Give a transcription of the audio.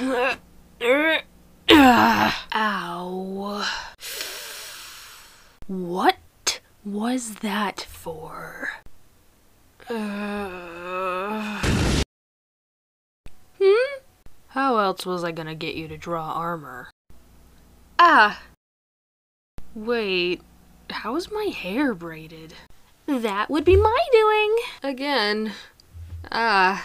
Ow. What was that for? Uh, hmm? How else was I gonna get you to draw armor? Ah! Wait, how's my hair braided? That would be my doing! Again. Ah.